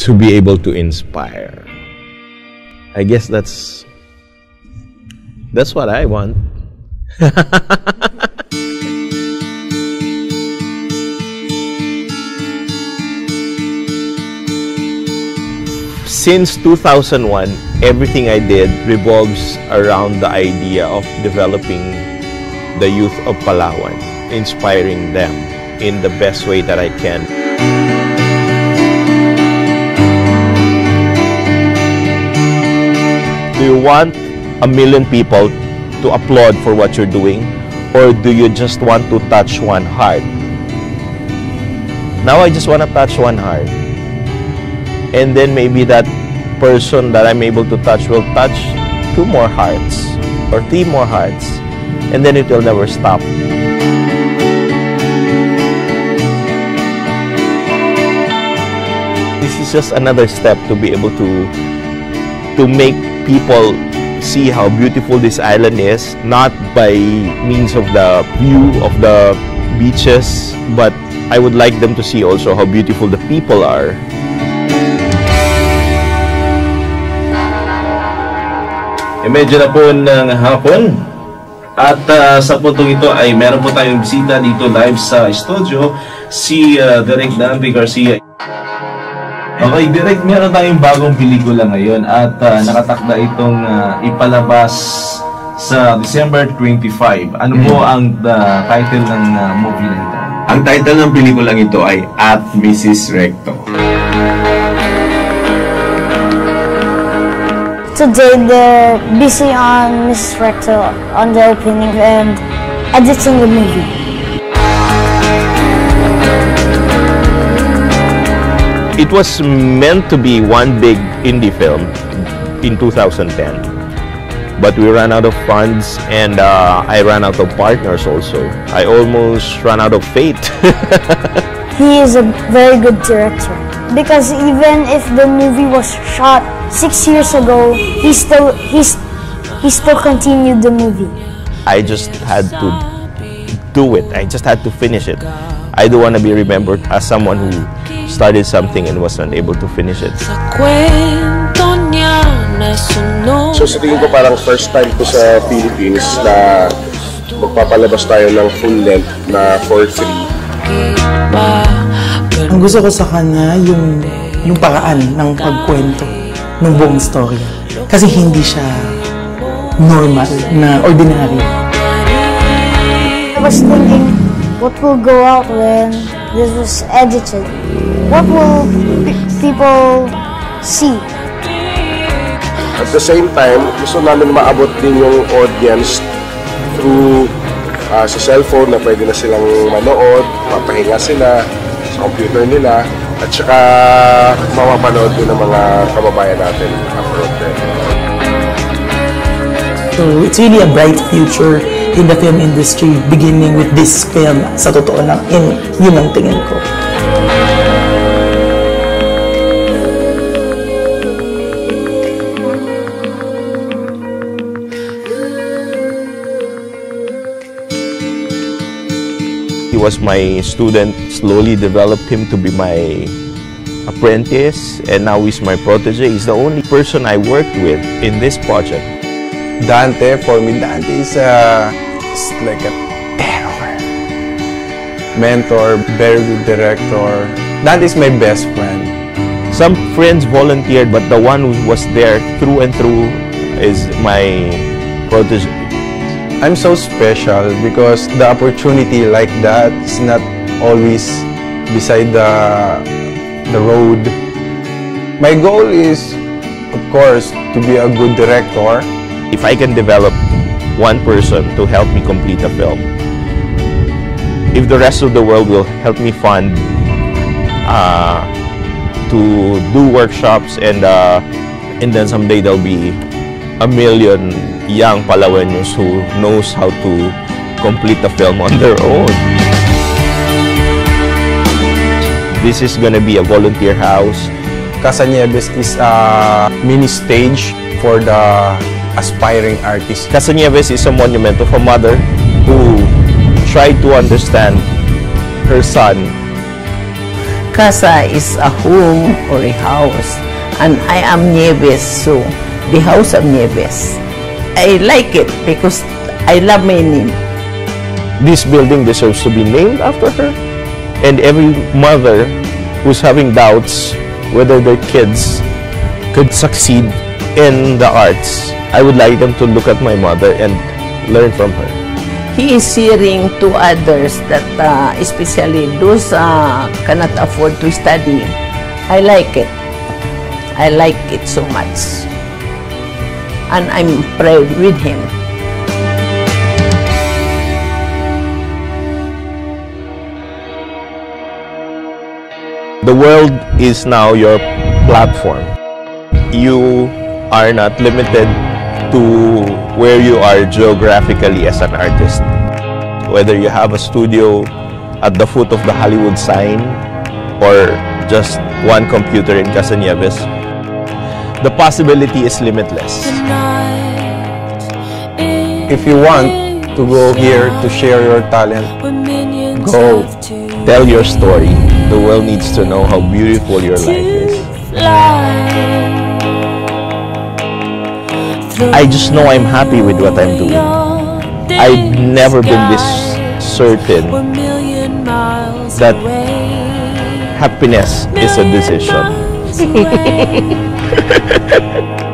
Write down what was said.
to be able to inspire. I guess that's that's what I want. Since 2001, everything I did revolves around the idea of developing the youth of Palawan, inspiring them in the best way that I can. Want a million people to applaud for what you're doing? Or do you just want to touch one heart? Now I just want to touch one heart. And then maybe that person that I'm able to touch will touch two more hearts or three more hearts. And then it will never stop. This is just another step to be able to to make people see how beautiful this island is, not by means of the view of the beaches, but I would like them to see also how beautiful the people are. E medyo na po ng hapon. At ah, sa puntong ito ay meron po tayong bisita dito live sa studio, si uh, Direk Danby Garcia. Okay, Direk, meron tayong bagong pelikula ngayon at ah, nakatakda itong ah, ipalabas sa December 25. Ano po ang ah, title ng ah, movie na ito? Ang title ng pelikulang ito ay At Mrs. Recto. Today they're busy on Miss Recto on the opening and editing the movie. It was meant to be one big indie film in 2010. But we ran out of funds and uh, I ran out of partners also. I almost ran out of faith. He is a very good director because even if the movie was shot six years ago, he still he's he still continued the movie. I just had to do it. I just had to finish it. I don't want to be remembered as someone who started something and was not able to finish it. So sa tingin ko parang first time ko sa Philippines na magpapalabas tayo ng full length na for free. ba Ang gusto ko sa kanya yung yung paraan ng pagkwento ng buong storya. Kasi hindi siya normal na ordinary. I was thinking, what will go out when this was edited? What will pe- people see? At the same time, gusto namin maabot din yung audience through ah, sa cellphone na pwede na silang manood, mapahinga sila sa computer nila, at saka mapapanood din ng mga kababayan natin abroad din. So it's really a bright future in the film industry beginning with this film. Sa totoo lang, in, yun ang tingin ko. He was my student, slowly developed him to be my apprentice, and now he's my protege. He's the only person I worked with in this project. Dante, for me, Dante is, a, like a terror. Mentor, very good director. Dante is my best friend. Some friends volunteered, but the one who was there through and through is my protege. I'm so special because the opportunity like that is not always beside the, the road. My goal is, of course, to be a good director. If I can develop one person to help me complete a film, if the rest of the world will help me fund uh, to do workshops and uh, and then someday there'll be a million young Palawenos who knows how to complete a film on their own. This is gonna be a volunteer house. Casa Nieves is a mini stage for the aspiring artists. Casa Nieves is a monument of a mother who tried to understand her son casa is a home or a house. And I am Nieves, so the house of Nieves. I like it because I love my name. This building deserves to be named after her. And every mother who's having doubts whether their kids could succeed in the arts, I would like them to look at my mother and learn from her. He is sharing to others that uh, especially those uh, cannot afford to study. I like it. I like it so much. And I'm proud with him. The world is now your platform. You are not limited to where you are geographically as an artist. Whether you have a studio at the foot of the Hollywood sign or just one computer in Casa Nieves, the possibility is limitless. If you want to go here to share your talent, go. Tell your story. The world needs to know how beautiful your life is. I just know I'm happy with what I'm doing. I've never been this certain that happiness is a decision.